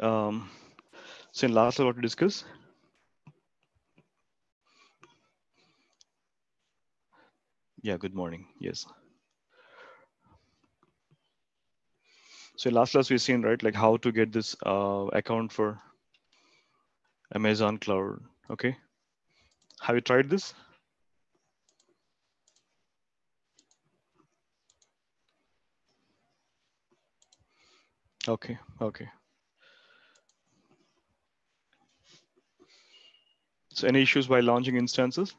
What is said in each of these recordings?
Um, so in last what to discuss? Yeah, good morning. Yes. So in last class we've seen, right, like how to get this uh, account for Amazon Cloud. Okay. Have you tried this? Okay, okay. So any issues by launching instances?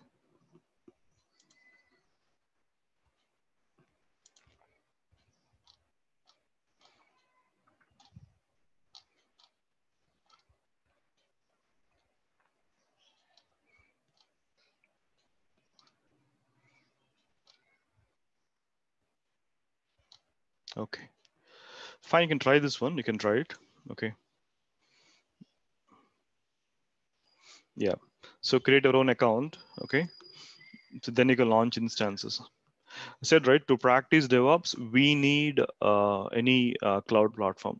Okay. Fine, you can try this one. You can try it. Okay. Yeah. So create your own account. Okay. So then you can launch instances. I said, right, to practice DevOps, we need uh, any uh, cloud platform.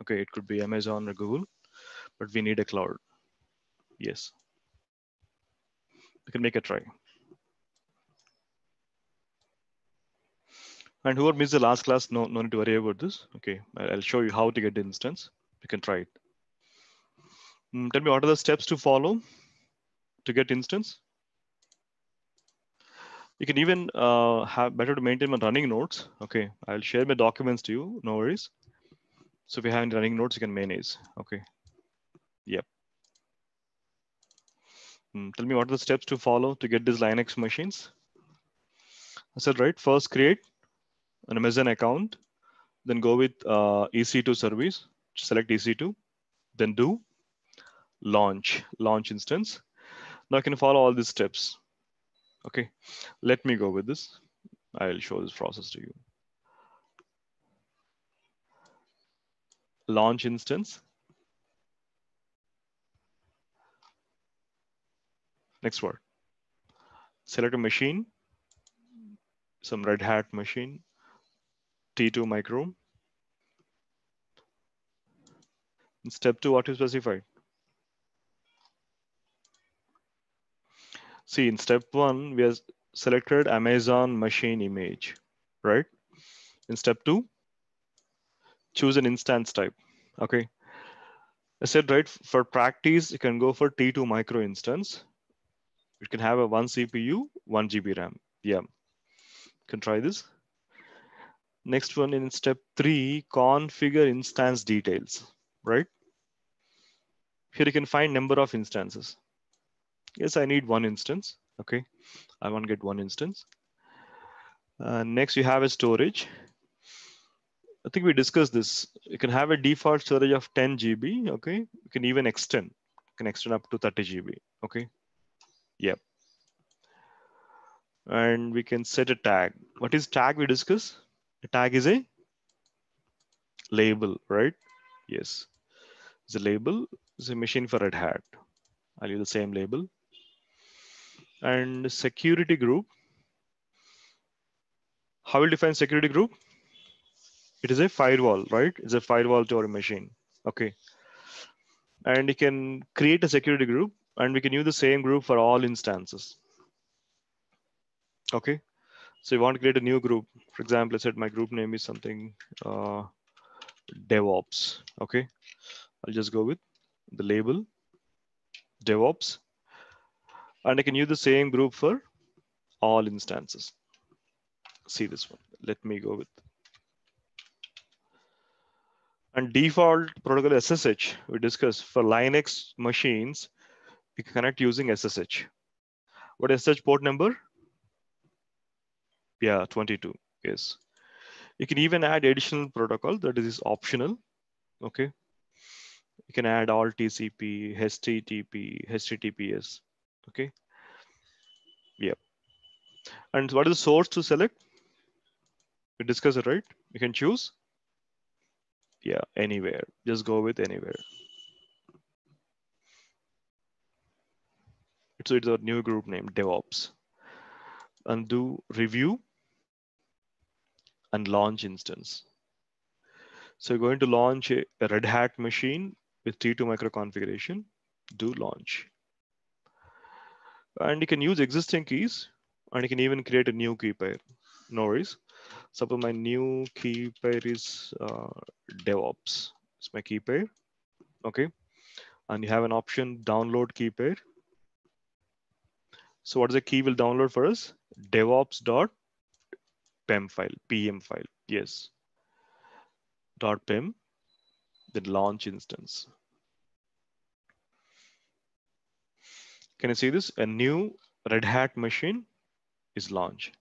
Okay. It could be Amazon or Google, but we need a cloud. Yes. You can make a try. And whoever missed the last class, no, no need to worry about this. Okay, I'll show you how to get the instance. You can try it. Mm, tell me what are the steps to follow to get instance? You can even uh, have better to maintain my running nodes. Okay, I'll share my documents to you, no worries. So if you have any running nodes, you can manage. Okay, yep. Mm, tell me what are the steps to follow to get these Linux machines? I said, right, first create an Amazon account, then go with uh, EC2 service, select EC2, then do launch, launch instance. Now I can follow all these steps. Okay, let me go with this. I'll show this process to you. Launch instance. Next word. Select a machine, some Red Hat machine, T2 micro. In step two, what is specified? See, in step one, we have selected Amazon machine image, right? In step two, choose an instance type, okay? I said, right, for practice, you can go for T2 micro instance. You can have a one CPU, one GB RAM. Yeah, can try this. Next one in step three, configure instance details, right? Here you can find number of instances. Yes, I need one instance. Okay, I want to get one instance. Uh, next, you have a storage. I think we discussed this. You can have a default storage of 10 GB. Okay, you can even extend. You can extend up to 30 GB. Okay, yep. And we can set a tag. What is tag we discuss? A tag is a label, right? Yes, a label. It's a machine for Red Hat. I'll use the same label. And security group. How will define security group? It is a firewall, right? It's a firewall to our machine. Okay. And you can create a security group and we can use the same group for all instances. Okay. So you want to create a new group. For example, I said my group name is something uh, DevOps. Okay. I'll just go with the label DevOps. And I can use the same group for all instances. See this one. Let me go with. And default protocol SSH we discussed for Linux machines, we connect using SSH. What SSH port number? Yeah, 22, yes. You can even add additional protocol that is optional, okay? You can add all TCP, HTTP, HTTPS, okay? Yeah. And what is the source to select? We discuss it, right? You can choose. Yeah, anywhere. Just go with anywhere. So it's a new group name, DevOps. And do review and launch instance. So you're going to launch a, a Red Hat machine with T2 micro configuration, do launch. And you can use existing keys and you can even create a new key pair. No worries. Suppose my new key pair is uh, DevOps. It's my key pair. Okay. And you have an option download key pair. So what is the key will download for us? DevOps.pem file, PM file. Yes. Dot .pem, then launch instance. Can you see this? A new Red Hat machine is launched.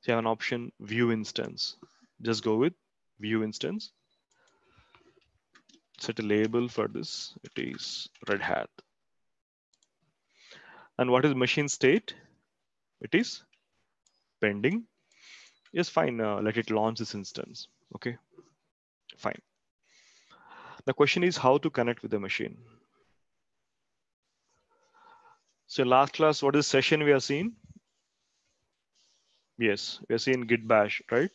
So you have an option view instance. Just go with view instance. Set a label for this. It is Red Hat. And what is machine state? It is pending. Yes, fine. Uh, let it launch this instance. Okay, fine. The question is how to connect with the machine. So last class, what is session we are seeing? Yes, we are seeing git bash, right?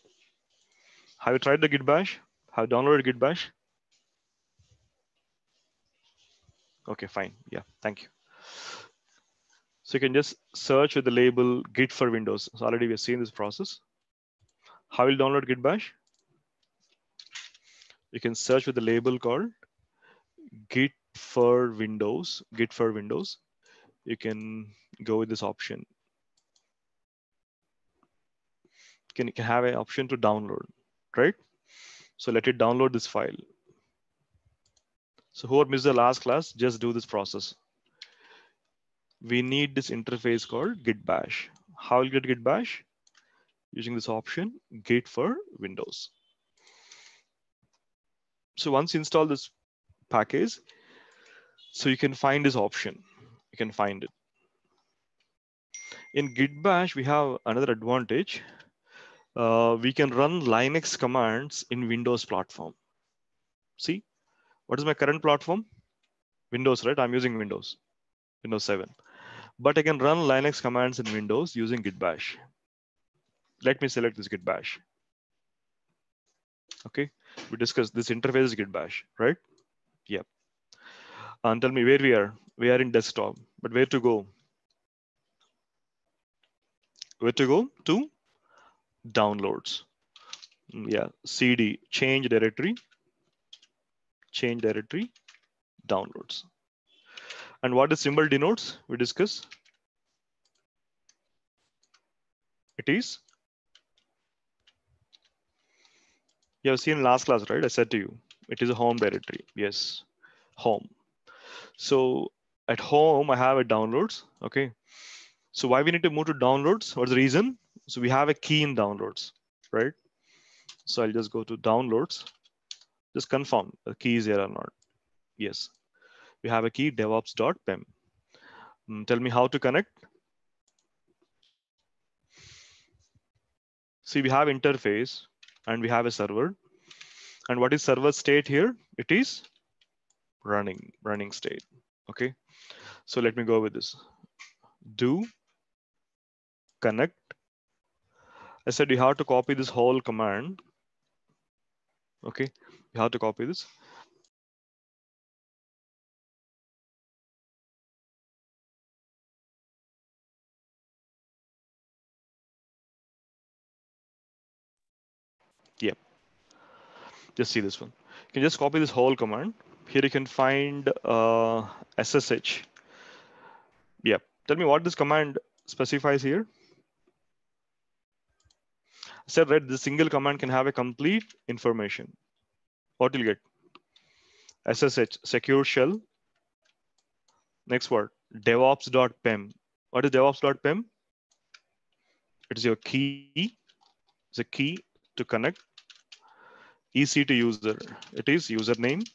Have you tried the git bash? Have you downloaded git bash? Okay, fine. Yeah, thank you. So you can just search with the label Git for Windows. So already we've seen this process. How will download Git Bash? You can search with the label called Git for Windows, Git for Windows. You can go with this option. Can, you can have an option to download, right? So let it download this file. So whoever missed the last class, just do this process we need this interface called git bash. How will get git bash? Using this option, git for Windows. So once you install this package, so you can find this option. You can find it. In git bash, we have another advantage. Uh, we can run Linux commands in Windows platform. See, what is my current platform? Windows, right? I'm using Windows, Windows 7 but I can run Linux commands in Windows using git bash. Let me select this git bash. Okay, we discussed this interface is git bash, right? Yep. And tell me where we are. We are in desktop, but where to go? Where to go? To downloads. Mm, yeah, CD, change directory, change directory, downloads. And what the symbol denotes, we discuss. It is. You have seen last class, right? I said to you, it is a home directory. Yes, home. So at home, I have a downloads. Okay. So why we need to move to downloads? What's the reason? So we have a key in downloads, right? So I'll just go to downloads. Just confirm the key is here or not. Yes we have a key devops.pem. Um, tell me how to connect. See, we have interface and we have a server. And what is server state here? It is running, running state. Okay. So let me go with this. Do connect. I said you have to copy this whole command. Okay. You have to copy this. Yep. Just see this one. You can just copy this whole command. Here you can find uh, SSH. Tell me what this command specifies here. I said, right, the single command can have a complete information. What do you'll get? SSH, secure shell. Next word, devops.pem. What is devops.pem? It's your key. It's a key to connect EC2 user. It is username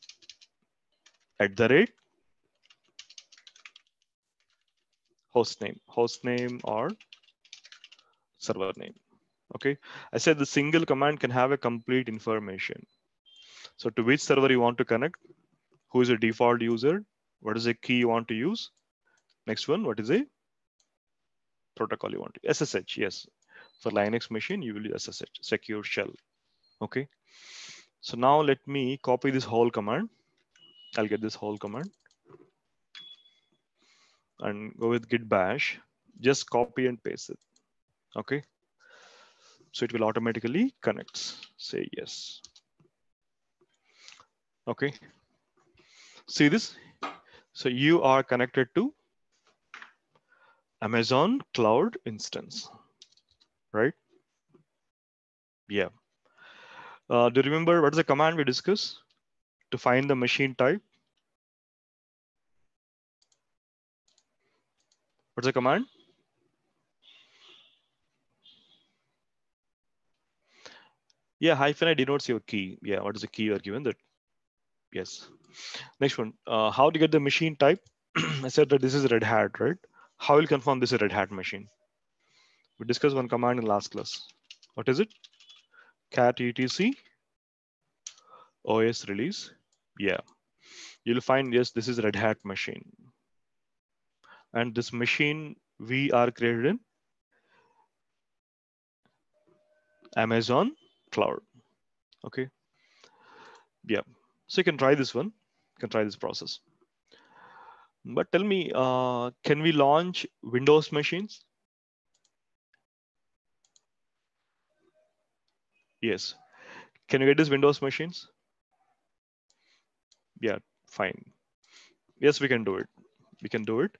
at the rate hostname, hostname or server name. Okay, I said the single command can have a complete information. So to which server you want to connect, who is a default user, what is the key you want to use? Next one, what is a protocol you want to SSH, yes. For Linux machine, you will use SSH, secure shell. Okay. So now let me copy this whole command. I'll get this whole command and go with git bash. Just copy and paste it. Okay. So it will automatically connect. Say yes. Okay. See this? So you are connected to Amazon Cloud Instance, right? Yeah. Uh, do you remember what is the command we discussed to find the machine type? What's the command? Yeah, hyphen I denotes your key. Yeah, what is the key you are given that? Yes. Next one, uh, how to get the machine type? I said that this is Red Hat, right? How will confirm this is Red Hat machine? We discussed one command in last class. What is it? cat etc os release. Yeah, you'll find, yes, this is Red Hat machine. And this machine we are created in Amazon cloud. Okay. Yeah. So you can try this one. You can try this process. But tell me, uh, can we launch Windows machines? Yes. Can you get these Windows machines? Yeah, fine. Yes, we can do it. We can do it.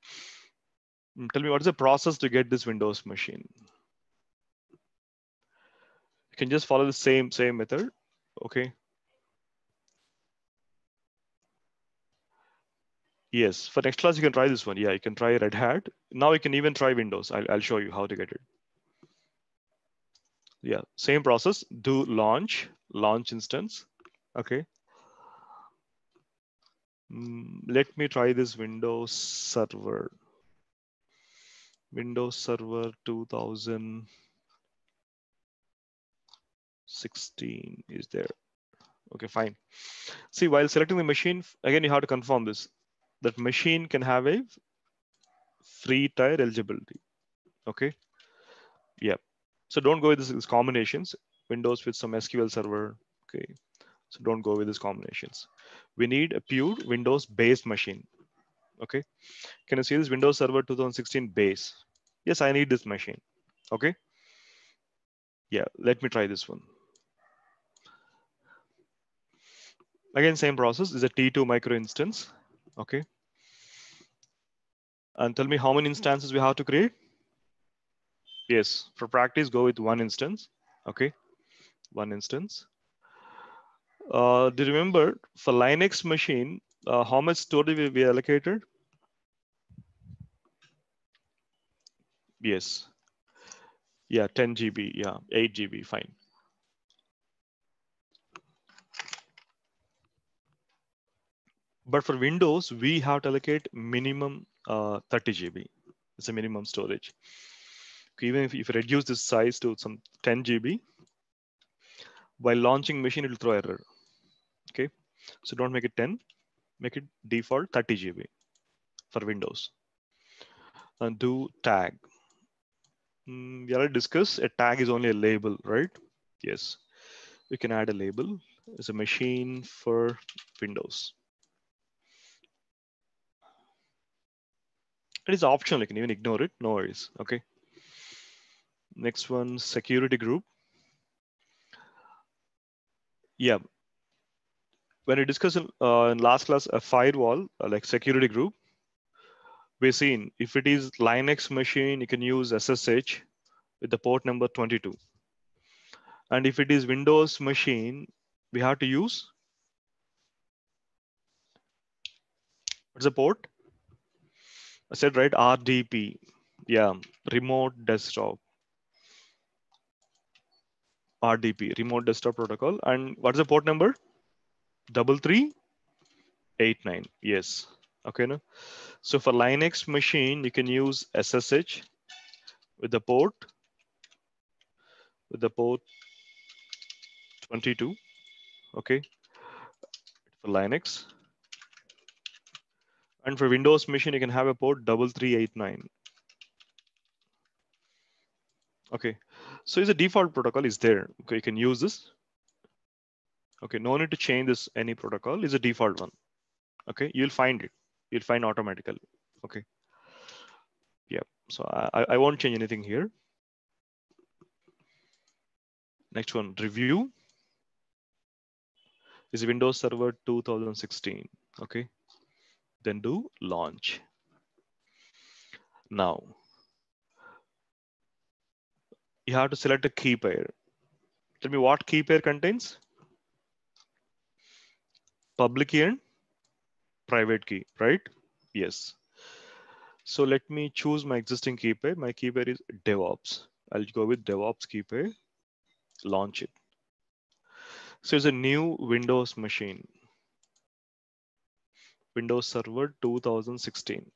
Mm, tell me what is the process to get this Windows machine? You can just follow the same, same method. Okay. Yes, for next class, you can try this one. Yeah, you can try Red Hat. Now you can even try Windows. I'll, I'll show you how to get it. Yeah, same process, do launch, launch instance. Okay. Mm, let me try this Windows Server. Windows Server 2016 is there. Okay, fine. See, while selecting the machine, again, you have to confirm this. That machine can have a free tier eligibility. Okay. Yeah. So don't go with this, these combinations. Windows with some SQL Server. Okay. So don't go with these combinations. We need a pure Windows based machine. Okay. Can you see this Windows Server 2016 base? Yes, I need this machine. Okay. Yeah, let me try this one. Again, same process is a T2 micro instance. Okay. And tell me how many instances we have to create. Yes, for practice, go with one instance. Okay, one instance. Uh, do you remember for Linux machine, uh, how much storage will be allocated? Yes. Yeah, 10 GB. Yeah, 8 GB. Fine. But for Windows, we have to allocate minimum uh, 30 GB. It's a minimum storage. Even if, you reduce this size to some 10 GB, while launching machine, it will throw error. Okay, so don't make it 10, make it default 30 GB for Windows. And do tag. Mm, we already discussed a tag is only a label, right? Yes, we can add a label as a machine for Windows. It is optional, you can even ignore it, no worries, okay? Next one, security group. Yeah. When we discussed in, uh, in last class a firewall, uh, like security group, we've seen if it is Linux machine, you can use SSH with the port number 22. And if it is Windows machine, we have to use what's the port? I said right RDP. Yeah, remote desktop. RDP, remote desktop protocol. And what's the port number? Double three eight nine. Yes. Okay. No. So for Linux machine, you can use SSH with the port with the port 22. Okay. For Linux. And for Windows machine, you can have a port double three eight nine. Okay, so is a default protocol is there. Okay, you can use this. Okay, no need to change this any protocol is a default one. Okay, you'll find it. You'll find automatically. Okay. Yeah. So I, I won't change anything here. Next one, review is Windows Server 2016. Okay. Then do launch. Now, you have to select a key pair. Tell me what key pair contains? Public key and private key, right? Yes. So let me choose my existing key pair. My key pair is DevOps. I'll go with DevOps key pair, launch it. So it's a new Windows machine. Windows Server 2016.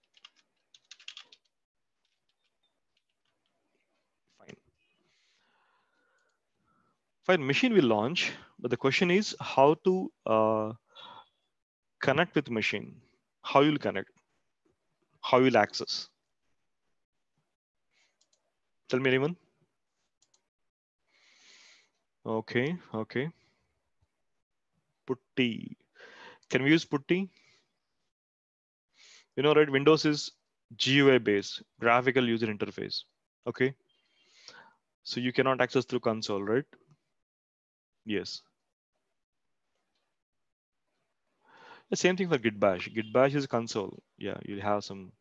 Fine. Fine, machine will launch, but the question is how to uh, connect with machine. How you'll connect? How you'll access? Tell me anyone. Okay, okay. Putty. Can we use Putty? You know, right? Windows is GUI based, graphical user interface. Okay. So you cannot access through console, right? Yes. The same thing for Git Bash. Git Bash is a console. Yeah, you have some.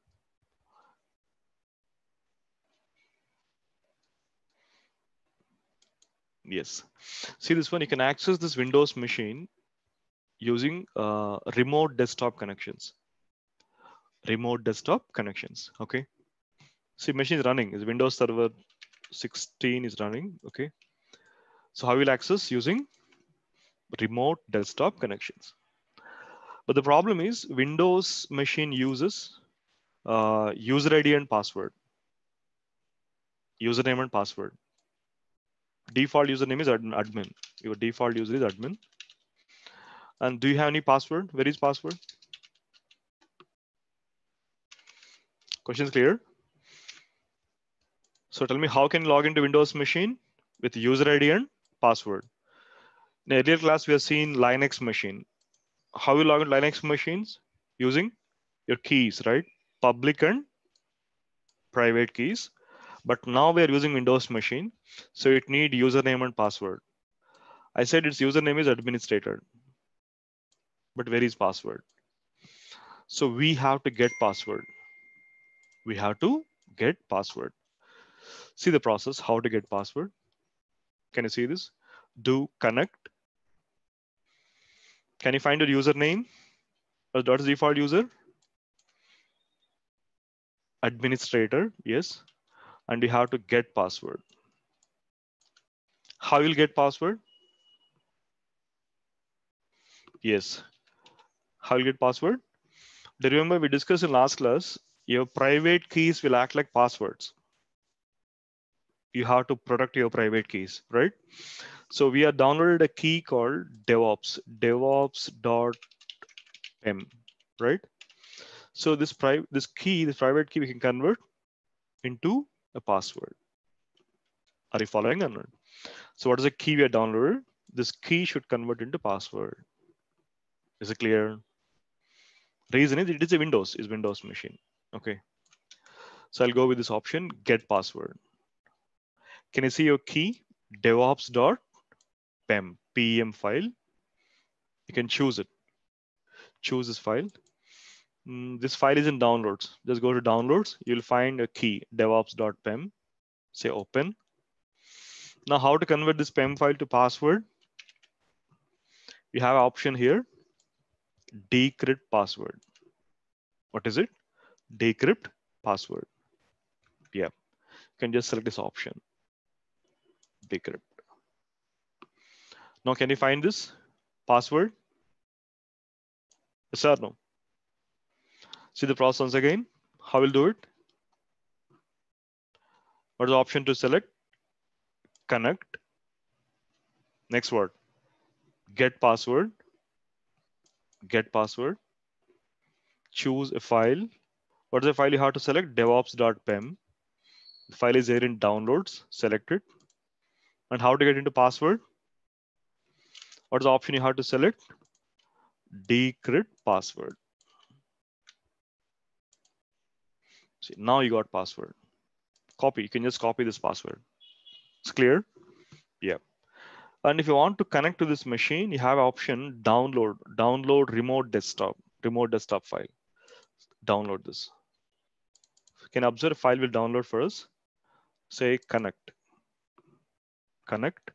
Yes. See this one, you can access this Windows machine using uh, remote desktop connections. Remote desktop connections. Okay. See, machine is running. Is Windows Server 16 is running. Okay. So how will access using remote desktop connections? But the problem is Windows machine uses uh, user ID and password. Username and password. Default username is admin. Your default user is admin. And do you have any password? Where is password? Questions clear? So tell me how can log into Windows machine with user ID and password? In earlier class, we have seen Linux machine how you log in Linux machines using your keys, right? Public and private keys. But now we are using Windows machine, so it need username and password. I said its username is administrator, but where is password? So we have to get password. We have to get password. See the process, how to get password. Can you see this? Do connect can you find your username? Or dot default user? Administrator, yes. And you have to get password. How you'll get password? Yes. How you get password? Do remember we discussed in last class, your private keys will act like passwords. You have to protect your private keys, right? So we have downloaded a key called DevOps, devops.pem, right? So this private, this key, this private key, we can convert into a password. Are you following or not? So what is the key we have downloaded? This key should convert into password. Is it clear? Reason is it is a Windows, is Windows machine. Okay. So I'll go with this option, get password. Can you see your key? DevOps dot PEM, PEM file. You can choose it. Choose this file. Mm, this file is in downloads. Just go to downloads. You'll find a key, devops.pem. Say open. Now how to convert this PEM file to password? We have option here, decrypt password. What is it? Decrypt password. Yeah, you can just select this option, decrypt. Now, can you find this password? Yes or no? See the process once again. How will do it? What is the option to select? Connect. Next word. Get password. Get password. Choose a file. What is the file you have to select? DevOps.pem. The file is here in downloads. Select it. And how to get into password? What is the option you have to select? Decrypt password. See, now you got password. Copy, you can just copy this password. It's clear? Yeah. And if you want to connect to this machine, you have option download, download remote desktop, remote desktop file. Download this. You can observe file will download for us. Say connect, connect.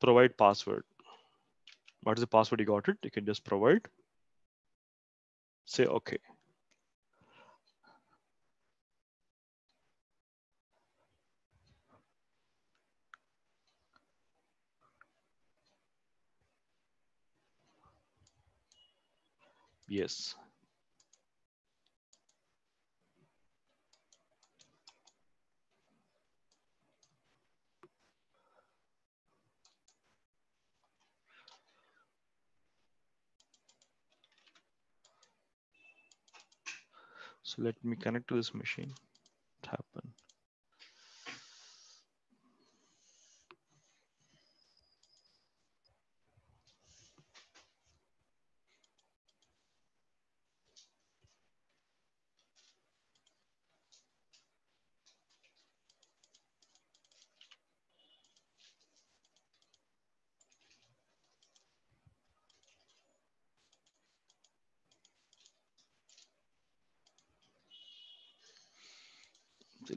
Provide password. What is the password you got it? You can just provide. Say okay. Yes. Let me connect to this machine. What happened?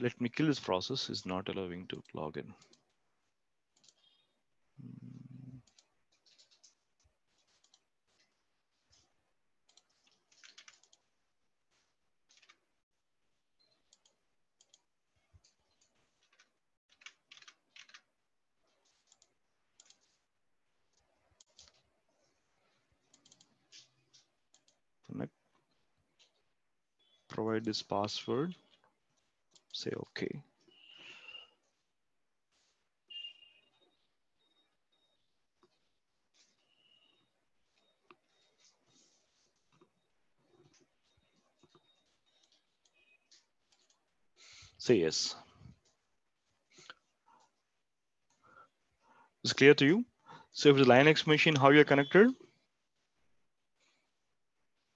Let me kill this process is not allowing to log in. Provide this password say okay. Say yes. Is clear to you? So if the Linux machine, how you're connected?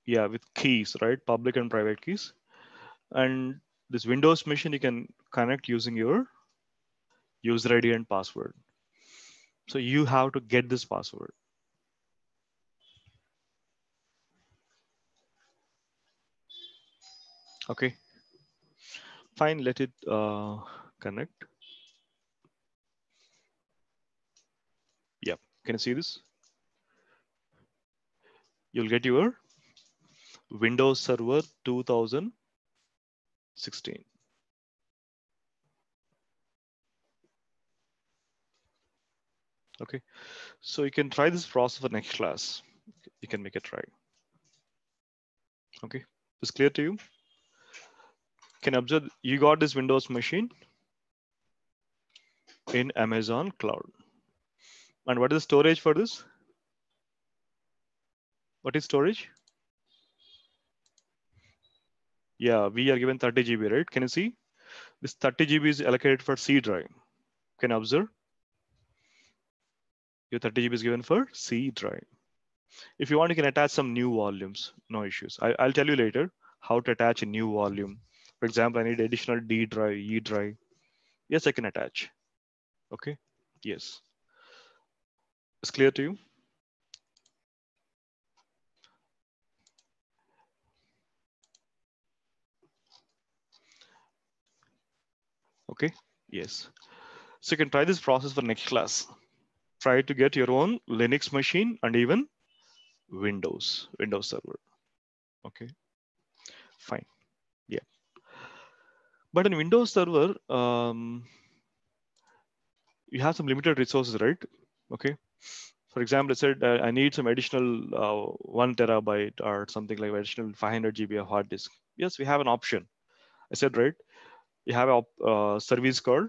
Yeah, with keys, right? Public and private keys. And this Windows machine, you can connect using your user ID and password. So you have to get this password. Okay, fine, let it uh, connect. Yeah, can you see this? You'll get your Windows Server 2000 16. Okay, so you can try this process for next class. You can make it try. Okay, is clear to you? Can observe you got this Windows machine in Amazon Cloud. And what is the storage for this? What is storage? Yeah, we are given 30 GB, right? Can you see? This 30 GB is allocated for C drive. Can you observe? Your 30 GB is given for C drive. If you want, you can attach some new volumes, no issues. I, will tell you later how to attach a new volume. For example, I need additional D drive, E drive. Yes, I can attach. Okay, yes. It's clear to you? Okay, yes. So you can try this process for next class. Try to get your own Linux machine and even Windows, Windows Server. Okay, fine. Yeah. But in Windows Server, um, you have some limited resources, right? Okay. For example, I said uh, I need some additional uh, one terabyte or something like additional 500 GB of hard disk. Yes, we have an option. I said, right? You have a uh, service called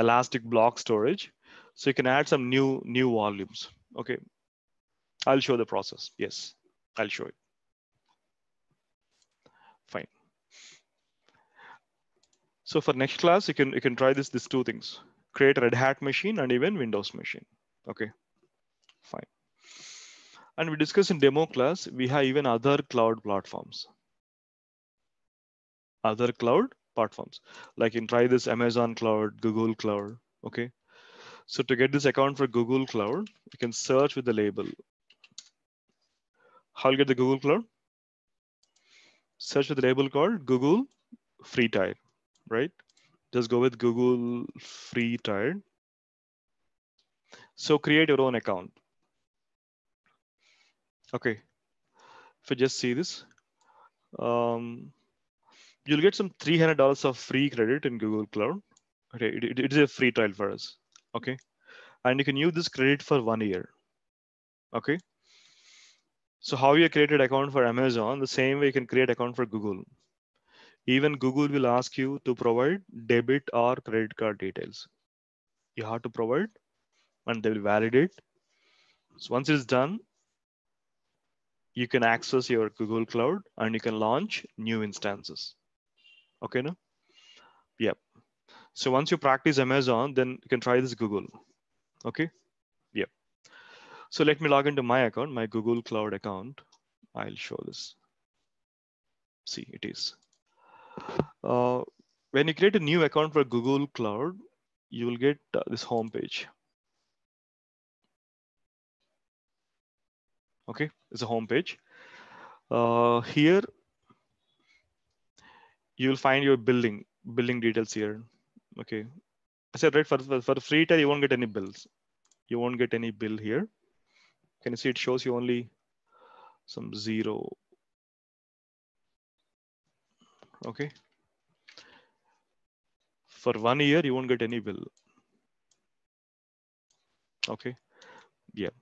elastic block storage. So you can add some new new volumes. Okay, I'll show the process. Yes, I'll show it. Fine. So for next class, you can you can try this these two things: create a Red Hat machine and even Windows machine. Okay, fine. And we discuss in demo class, we have even other cloud platforms. other cloud platforms. Like in try this Amazon cloud, Google cloud, okay? So to get this account for Google cloud, you can search with the label. How will get the Google cloud? Search with the label called Google free tier, right? Just go with Google free tier. So create your own account. Okay. If you just see this, um, you'll get some $300 of free credit in Google Cloud. Okay, it, it is a free trial for us. Okay, and you can use this credit for one year. Okay. So how you created account for Amazon, the same way you can create account for Google. Even Google will ask you to provide debit or credit card details. You have to provide and they will validate. So once it's done, you can access your Google Cloud and you can launch new instances. Okay, no? Yep. So once you practice Amazon, then you can try this Google. Okay. Yep. So let me log into my account, my Google Cloud account. I'll show this. See, it is. Uh, when you create a new account for Google Cloud, you will get uh, this home page. Okay, it's a home page. Uh, here, you will find your billing billing details here. Okay, I said right for for, for free tier you won't get any bills. You won't get any bill here. Can you see it shows you only some zero. Okay. For one year you won't get any bill. Okay. Yeah.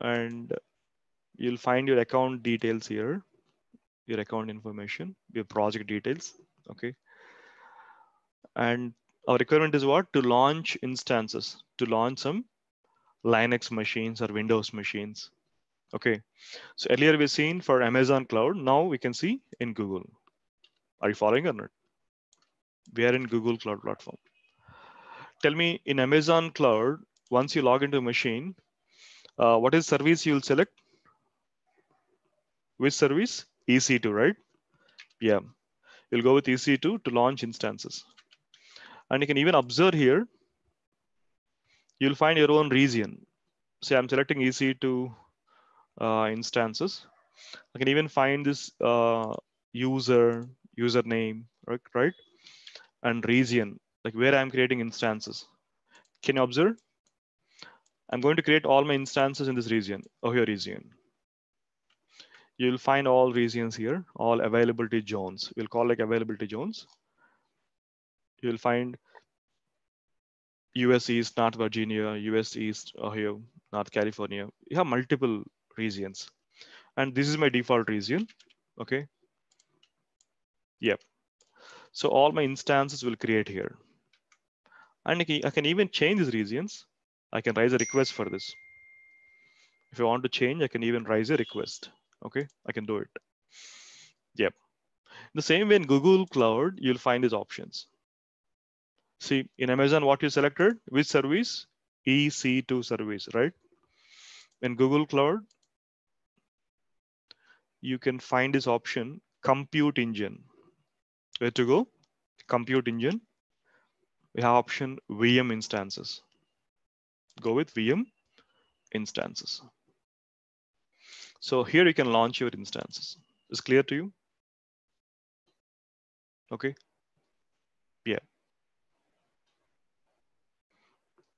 And you'll find your account details here your account information, your project details. Okay. And our requirement is what? To launch instances, to launch some Linux machines or Windows machines. Okay. So earlier we've seen for Amazon Cloud. Now we can see in Google. Are you following or not? We are in Google Cloud Platform. Tell me in Amazon Cloud, once you log into a machine, uh, what is service you'll select? Which service? EC2, right? Yeah, you'll go with EC2 to launch instances. And you can even observe here, you'll find your own region. Say I'm selecting EC2 uh, instances. I can even find this uh, user, username, right, right? And region, like where I'm creating instances. Can you observe? I'm going to create all my instances in this region, or your region you'll find all regions here, all availability zones. We'll call like availability zones. You'll find US East, North Virginia, US East, Ohio, North California. You have multiple regions. And this is my default region, okay? Yep. So all my instances will create here. And I can even change these regions. I can raise a request for this. If I want to change, I can even raise a request. Okay, I can do it. Yep. The same way in Google Cloud, you'll find these options. See, in Amazon, what you selected, which service? EC2 service, right? In Google Cloud, you can find this option, compute engine. Where to go? Compute engine. We have option VM instances. Go with VM instances. So here you can launch your instances. Is clear to you? Okay. Yeah.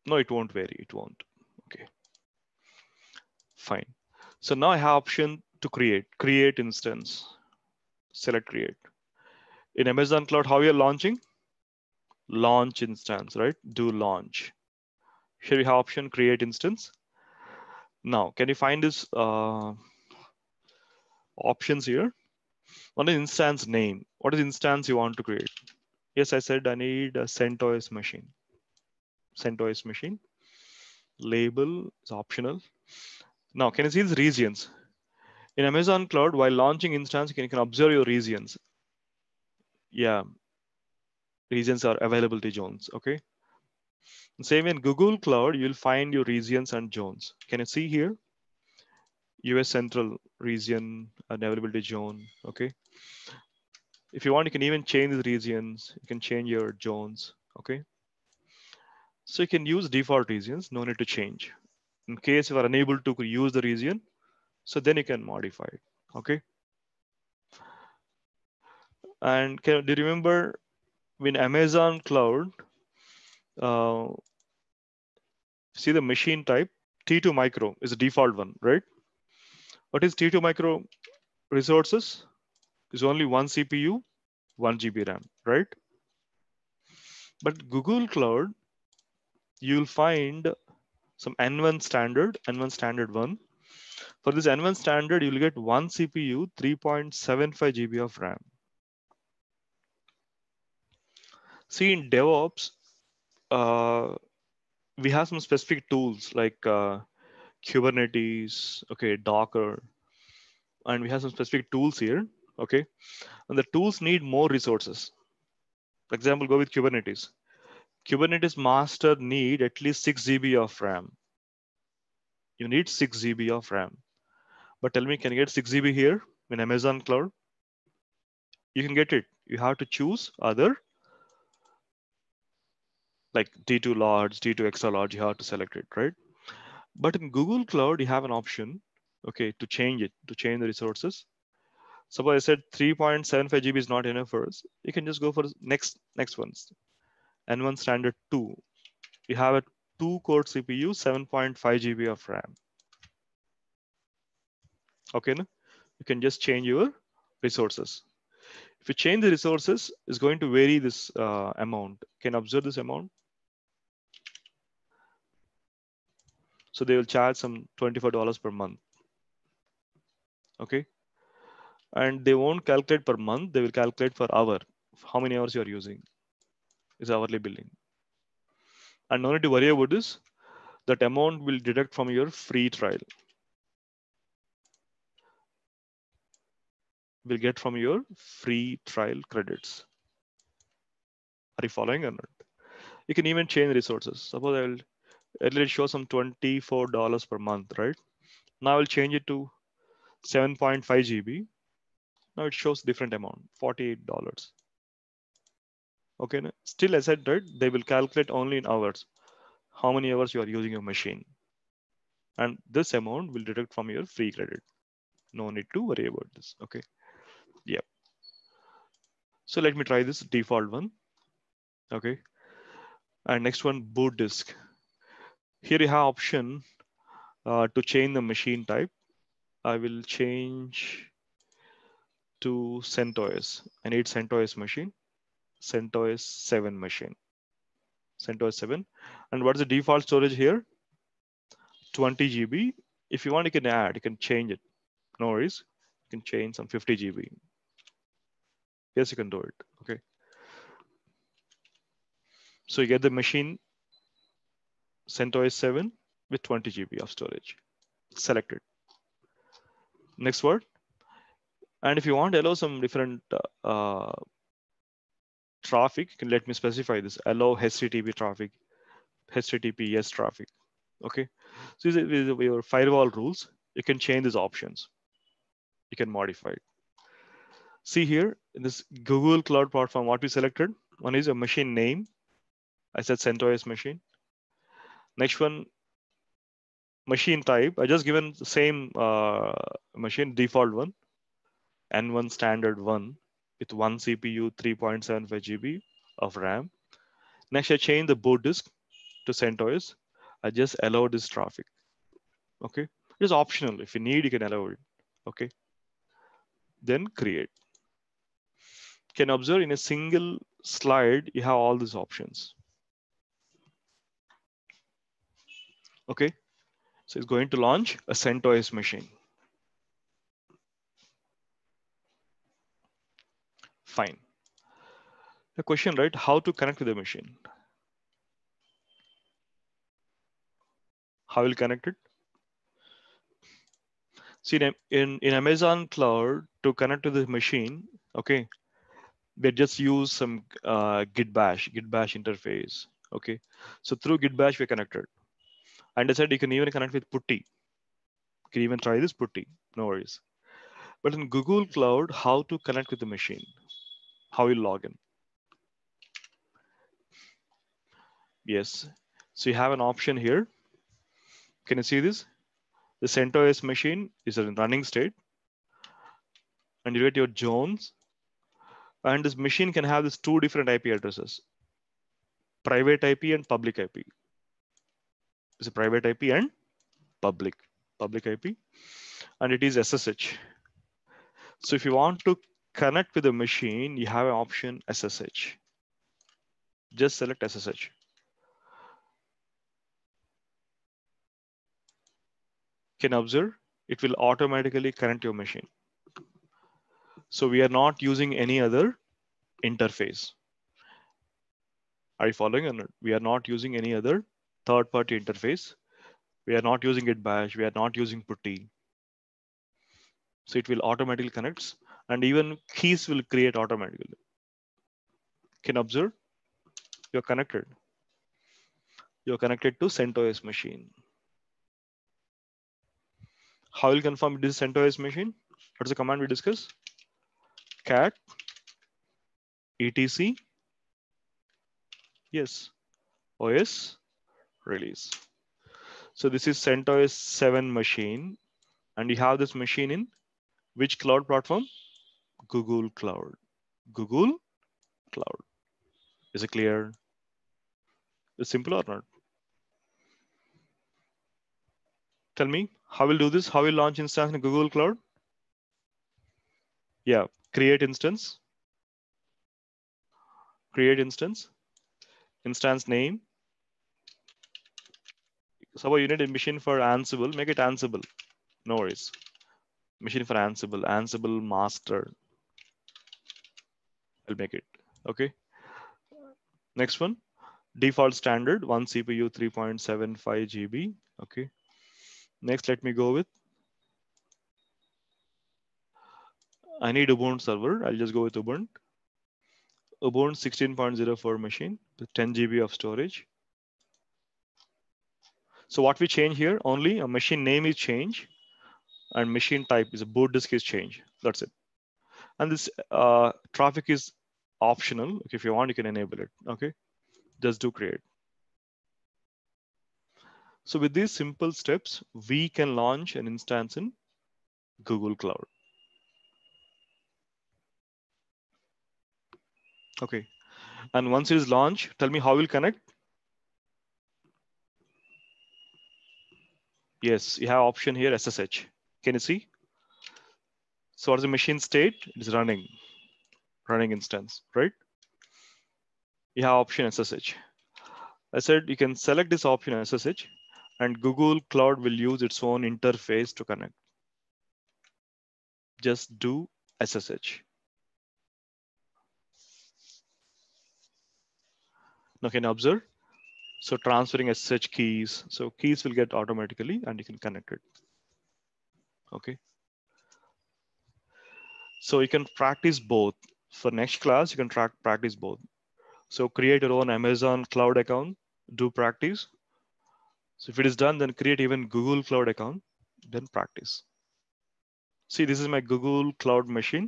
No, it won't vary. It won't. Okay. Fine. So now I have option to create, create instance, select create. In Amazon Cloud, how you're launching? Launch instance, right? Do launch. Here we have option create instance. Now, can you find this uh, options here? One is instance name. What is instance you want to create? Yes, I said I need a CentOS machine. CentOS machine. Label is optional. Now, can you see these regions? In Amazon Cloud, while launching instance, you can, you can observe your regions. Yeah, regions are availability zones, okay? Same in Google Cloud, you'll find your regions and zones. Can you see here? US Central region uh, and availability zone. Okay. If you want, you can even change the regions. You can change your zones. Okay. So you can use default regions, no need to change. In case you are unable to use the region, so then you can modify it. Okay. And can, do you remember when Amazon Cloud, uh, see the machine type, T2 micro is the default one, right? What is T2 micro resources? Is only one CPU, one GB RAM, right? But Google Cloud, you'll find some N1 standard, N1 standard one. For this N1 standard, you'll get one CPU, 3.75 GB of RAM. See in DevOps, uh, we have some specific tools like uh, Kubernetes, okay, Docker, and we have some specific tools here, okay? And the tools need more resources. For example, go with Kubernetes. Kubernetes master need at least 6 GB of RAM. You need 6 GB of RAM. But tell me, can you get 6 GB here in Amazon Cloud? You can get it. You have to choose other like D2 large, D2 extra large, you have to select it, right? But in Google Cloud, you have an option, okay, to change it, to change the resources. Suppose I said 3.75 GB is not enough for us. You can just go for next next ones. N1 standard 2. You have a two core CPU, 7.5 GB of RAM. Okay, no? you can just change your resources. If you change the resources, it's going to vary this uh, amount. Can observe this amount? So they will charge some $24 per month. Okay. And they won't calculate per month, they will calculate per hour. How many hours you are using is hourly billing. And no need to worry about this. That amount will deduct from your free trial. Will get from your free trial credits. Are you following or not? You can even change resources. Suppose I will earlier it shows some $24 per month, right? Now I'll change it to 7.5 GB. Now it shows different amount, $48. Okay, still as I said, right? They will calculate only in hours, how many hours you are using your machine. And this amount will deduct from your free credit. No need to worry about this, okay? Yeah. So let me try this default one, okay? And next one, boot disk. Here you have option uh, to change the machine type. I will change to CentOS. I need CentOS machine, CentOS 7 machine, CentOS 7. And what is the default storage here? 20 GB. If you want, you can add, you can change it. No worries. You can change some 50 GB. Yes, you can do it. Okay. So you get the machine CentOS 7 with 20 GB of storage. Selected. Next word. And if you want allow some different uh, uh, traffic, can let me specify this. Allow HTTP traffic, HTTPS traffic. Okay. So with your firewall rules, you can change these options. You can modify it. See here in this Google Cloud Platform, what we selected. One is a machine name. I said CentOS machine. Next one, machine type. I just given the same uh, machine default one, N1 standard one with one CPU, 3.75 GB of RAM. Next, I change the boot disk to CentOS. I just allow this traffic. Okay, it's optional. If you need, you can allow it. Okay, then create. Can observe in a single slide, you have all these options. Okay, so it's going to launch a CentOS machine. Fine. The question, right? How to connect to the machine? How will connect it? See, in, in Amazon Cloud, to connect to the machine, okay, they just use some uh, Git bash, Git bash interface. Okay, so through Git bash, we're connected. And I said you can even connect with PuTTY. You can even try this putty, no worries. But in Google Cloud, how to connect with the machine? How you log in? Yes, so you have an option here. Can you see this? The CentOS machine is in running state. And you get your zones. And this machine can have these two different IP addresses, private IP and public IP. It's a private IP and public, public IP. And it is SSH. So if you want to connect with the machine, you have an option SSH. Just select SSH. Can observe, it will automatically connect your machine. So we are not using any other interface. Are you following? We are not using any other third-party interface. We are not using Git bash. We are not using putty. So it will automatically connects and even keys will create automatically. Can observe you're connected. You're connected to CentOS machine. How will confirm this CentOS machine? What's the command we discuss? Cat etc. Yes, OS release. So this is CentOS 7 machine, and you have this machine in which cloud platform? Google Cloud. Google Cloud. Is it clear? Is simple or not? Tell me, how will do this? How will launch instance in Google Cloud? Yeah, create instance. Create instance. Instance name. So you need a machine for Ansible, make it Ansible. No worries machine for Ansible, Ansible master. I'll make it, okay? Next one, default standard, one CPU, 3.75 GB, okay? Next, let me go with, I need Ubuntu server. I'll just go with Ubuntu. Ubuntu 16.04 machine with 10 GB of storage. So what we change here, only a machine name is change and machine type is a boot disk is change. That's it. And this uh, traffic is optional. If you want, you can enable it. Okay, just do create. So with these simple steps, we can launch an instance in Google Cloud. Okay, and once it is launched, tell me how we'll connect. Yes, you have option here SSH. Can you see? So what's the machine state? It is running, running instance, right? You have option SSH. I said you can select this option SSH and Google Cloud will use its own interface to connect. Just do SSH. Now can you observe? So transferring SSH keys. So keys will get automatically and you can connect it okay? So you can practice both. For next class, you can track practice both. So create your own Amazon cloud account, do practice. So if it is done, then create even Google cloud account, then practice. See, this is my Google cloud machine.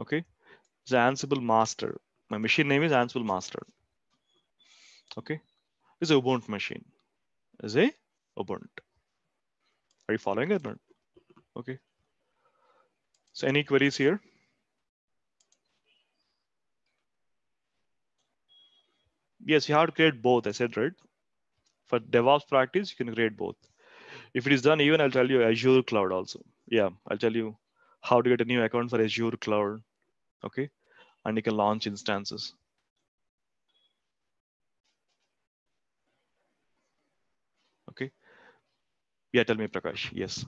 Okay, it's Ansible master. My machine name is Ansible master. Okay, it's a Ubuntu machine. Is a Ubuntu. Are you following it or not? Okay. So any queries here? Yes, you have to create both, I said, right? For DevOps practice, you can create both. If it is done, even I'll tell you Azure Cloud also. Yeah, I'll tell you how to get a new account for Azure Cloud. Okay. And you can launch instances. Okay. Yeah, tell me, Prakash. Yes.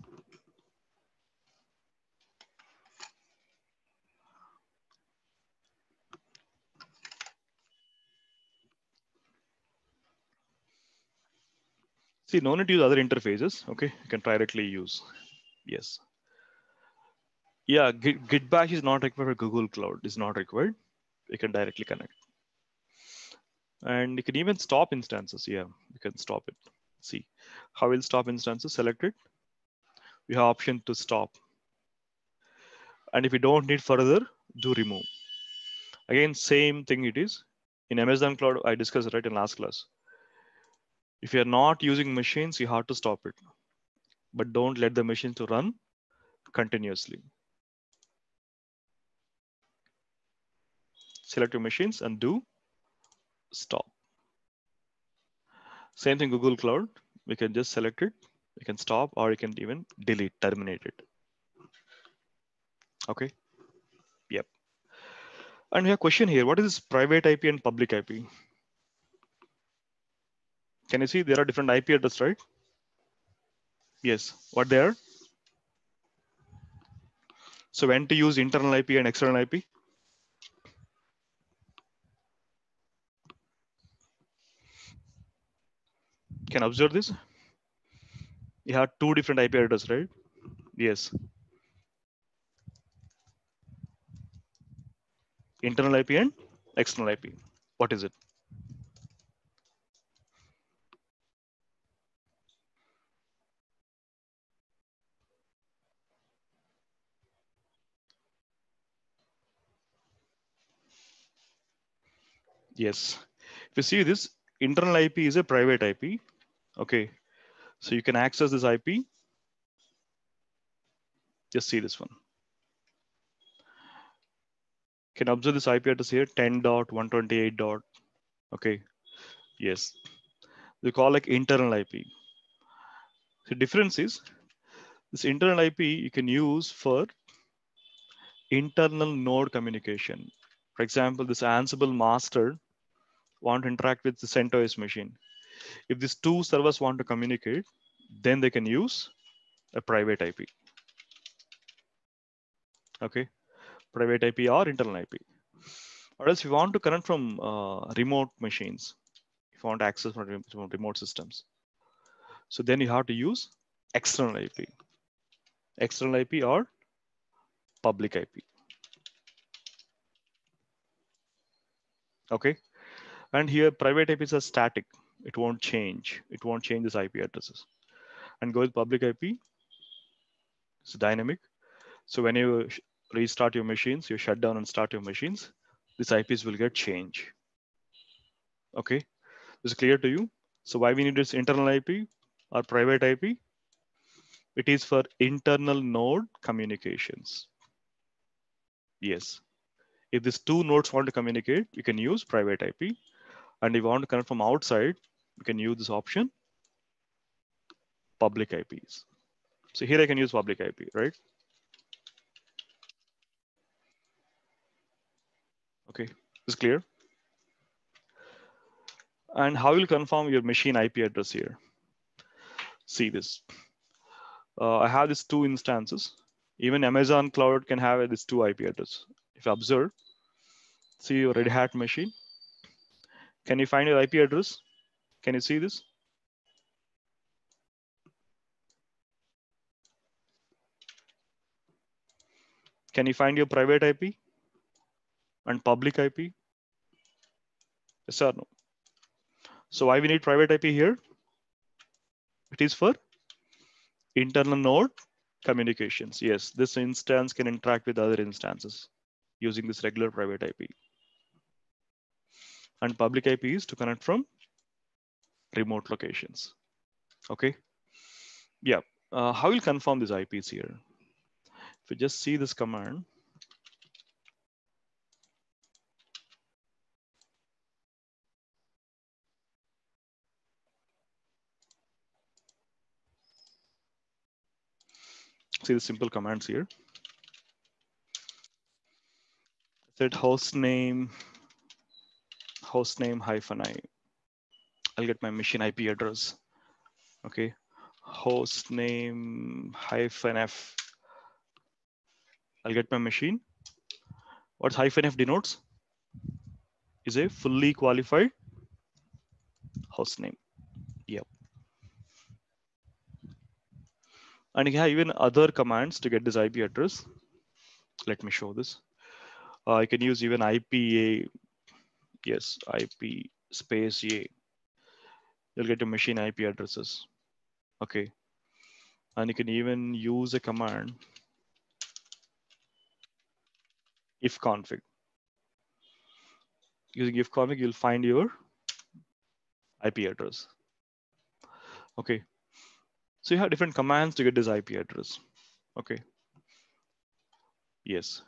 See, no need to use other interfaces. Okay, you can directly use. Yes. Yeah, Git, Git bash is not required for Google Cloud. Is not required. You can directly connect. And you can even stop instances. Yeah, you can stop it see how will stop instances selected We have option to stop. And if you don't need further, do remove. Again, same thing it is. In Amazon Cloud, I discussed right in last class. If you're not using machines, you have to stop it. But don't let the machine to run continuously. Select your machines and do stop. Same thing, Google Cloud. We can just select it. You can stop or you can even delete, terminate it. Okay. Yep. And we have a question here. What is private IP and public IP? Can you see there are different IP addresses, right? Yes. What they are? So when to use internal IP and external IP? Can observe this? You have two different IP addresses, right? Yes. Internal IP and external IP. What is it? Yes. If you see this, internal IP is a private IP. Okay. So you can access this IP. Just see this one. Can observe this IP address here, 10.128. Dot. Okay. Yes. We call like internal IP. The difference is this internal IP you can use for internal node communication. For example, this Ansible master want to interact with the CentOS machine. If these two servers want to communicate, then they can use a private IP. Okay, private IP or internal IP. Or else you want to connect from uh, remote machines, if you want access from remote systems. So then you have to use external IP. External IP or public IP. Okay. And here private IPs are static. It won't change. It won't change this IP addresses. And go with public IP. It's dynamic. So when you restart your machines, you shut down and start your machines, these IPs will get changed. Okay, this is clear to you. So why we need this internal IP or private IP? It is for internal node communications. Yes. If these two nodes want to communicate, you can use private IP. And if you want to connect from outside, you can use this option, public IPs. So here I can use public IP, right? Okay, is clear? And how will confirm your machine IP address here? See this. Uh, I have these two instances. Even Amazon Cloud can have these two IP address. If you observe, see your Red Hat machine. Can you find your IP address? Can you see this? Can you find your private IP and public IP? Yes or no? So why we need private IP here? It is for internal node communications. Yes, this instance can interact with other instances using this regular private IP. And public IP is to connect from remote locations. Okay. Yeah. Uh, how will confirm these IPs here? If you just see this command, see the simple commands here. Set host name, host name hyphen i. I'll get my machine IP address. Okay, host name hyphen f. I'll get my machine. What hyphen f denotes is a fully qualified host name. Yep. And you have even other commands to get this IP address. Let me show this. Uh, I can use even IPA. Yes, IP space A. You'll get your machine IP addresses. Okay. And you can even use a command ifconfig. Using ifconfig, you'll find your IP address. Okay. So you have different commands to get this IP address. Okay. Yes.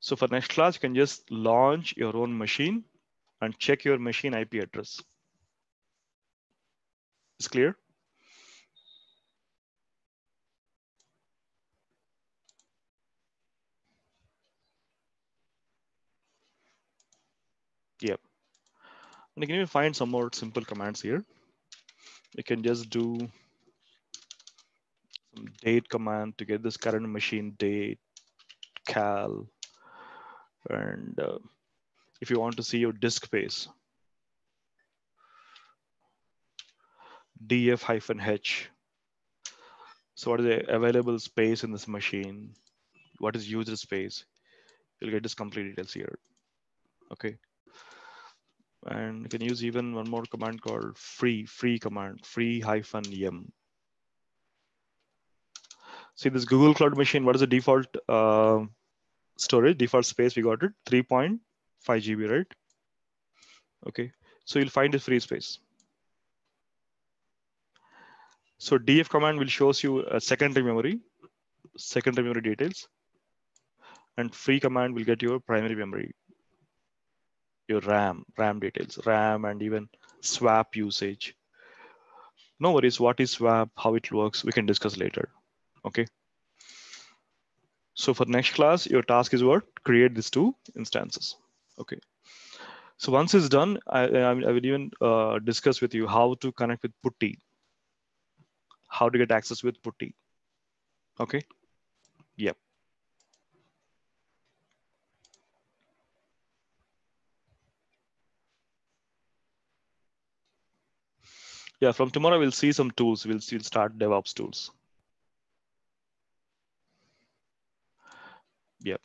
So for next class, you can just launch your own machine and check your machine IP address. It's clear? Yep. And you can even find some more simple commands here. You can just do some date command to get this current machine date, cal, and uh, if you want to see your disk space, df hyphen h. So what is the available space in this machine? What is user space? You'll get this complete details here. Okay. And you can use even one more command called free, free command, free hyphen yum. See this Google Cloud Machine, what is the default uh, storage, default space? We got it 3.5 GB, right? Okay, so you'll find a free space. So df command will shows you a secondary memory, secondary memory details, and free command will get your primary memory, your RAM, RAM details, RAM and even swap usage. No worries, what is swap, how it works, we can discuss later, okay? So for next class, your task is what? Create these two instances, okay? So once it's done, I, I, I will even uh, discuss with you how to connect with PuTTY, how to get access with PuTTY, okay? Yep. Yeah, from tomorrow we'll see some tools. We'll, we'll start DevOps tools. Yep.